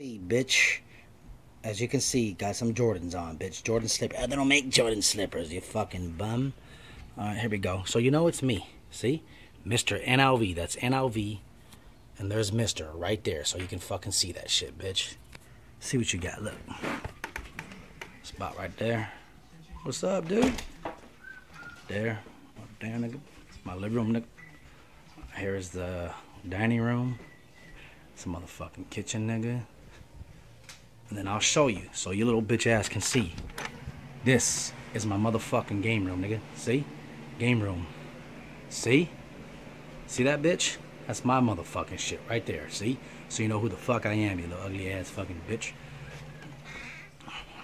See, bitch. As you can see, got some Jordans on, bitch. Jordan slippers. They don't make Jordan slippers, you fucking bum. Alright, here we go. So you know it's me. See? Mr. NLV. That's NLV. And there's Mr. right there. So you can fucking see that shit, bitch. See what you got. Look. Spot right there. What's up, dude? There. There, nigga. My living room, nigga. Here's the dining room. Some motherfucking kitchen, nigga. And then I'll show you so your little bitch ass can see. This is my motherfucking game room, nigga. See? Game room. See? See that bitch? That's my motherfucking shit right there. See? So you know who the fuck I am, you little ugly ass fucking bitch.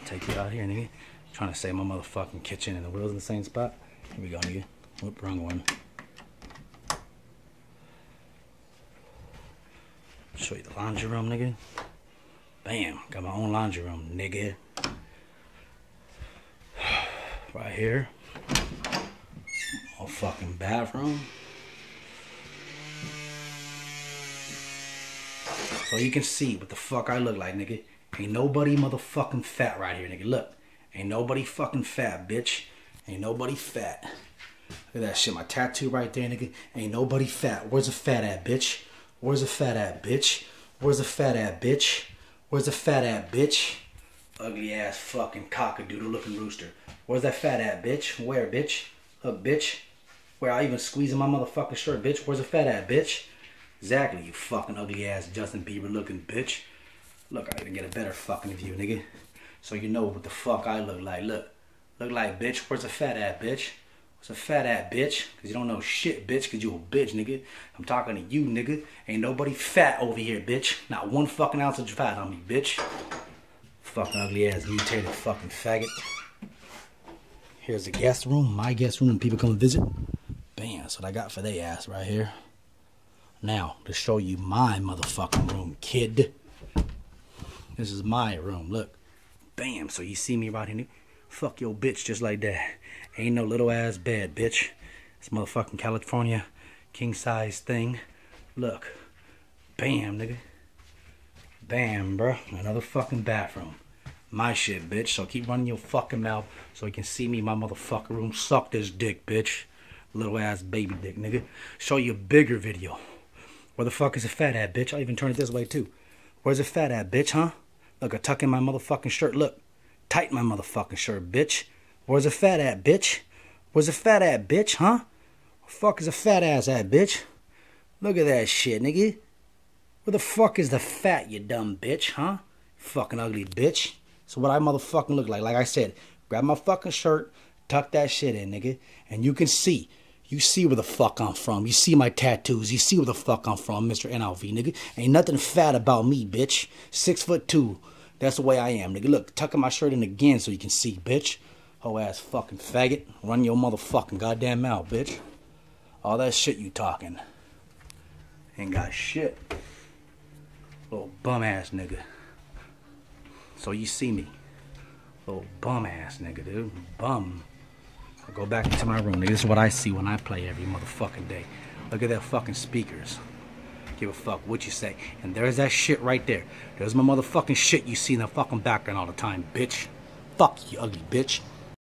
Take you out here, nigga. Trying to save my motherfucking kitchen and the wheels in the same spot. Here we go, nigga. Whoop, wrong one. Show you the laundry room, nigga. Bam, got my own laundry room, nigga. Right here. A fucking bathroom. So you can see what the fuck I look like, nigga. Ain't nobody motherfucking fat right here, nigga. Look. Ain't nobody fucking fat, bitch. Ain't nobody fat. Look at that shit. My tattoo right there, nigga. Ain't nobody fat. Where's the fat at, bitch? Where's the fat at, bitch? Where's the fat at, bitch? Where's the fat at, bitch? Ugly ass fucking cockadoodle looking rooster. Where's that fat at, bitch? Where, bitch? Look, bitch. Where I even squeezing my motherfucking shirt, bitch. Where's the fat at, bitch? Exactly, you fucking ugly ass Justin Bieber looking bitch. Look, I even get a better fucking view, nigga. So you know what the fuck I look like. Look. Look like, bitch. Where's the fat at, bitch? Where's a fat ass bitch? Cause you don't know shit, bitch, cause you a bitch, nigga. I'm talking to you, nigga. Ain't nobody fat over here, bitch. Not one fucking ounce of fat on me, bitch. Fucking ugly ass mutated fucking faggot. Here's the guest room, my guest room, and people come visit. Bam, that's what I got for they ass right here. Now, to show you my motherfucking room, kid. This is my room, look. Bam, so you see me right here. Fuck your bitch just like that. Ain't no little ass bed, bitch. This motherfucking California king size thing. Look. Bam, nigga. Bam, bro. Another fucking bathroom. My shit, bitch. So keep running your fucking mouth so you can see me in my motherfucking room. Suck this dick, bitch. Little ass baby dick, nigga. Show you a bigger video. Where the fuck is the fat at, bitch? I'll even turn it this way, too. Where's the fat at, bitch, huh? Look, I tuck in my motherfucking shirt. Look. Tighten my motherfucking shirt, bitch. Where's the fat at, bitch? Where's the fat at, bitch, huh? Where fuck is a fat ass at, bitch? Look at that shit, nigga. Where the fuck is the fat, you dumb bitch, huh? Fucking ugly bitch. So what I motherfucking look like, like I said, grab my fucking shirt, tuck that shit in, nigga, and you can see. You see where the fuck I'm from. You see my tattoos. You see where the fuck I'm from, Mr. NLV, nigga. Ain't nothing fat about me, bitch. Six foot two. That's the way I am, nigga. Look, tucking my shirt in again so you can see, bitch. Ho ass fucking faggot. Run your motherfucking goddamn mouth, bitch. All that shit you talking. Ain't got shit. Little bum ass nigga. So you see me. Little bum ass nigga, dude. Bum. I go back into my room, nigga. This is what I see when I play every motherfucking day. Look at that fucking speakers. Give a fuck what you say. And there's that shit right there. There's my motherfucking shit you see in the fucking background all the time, bitch. Fuck you, ugly bitch.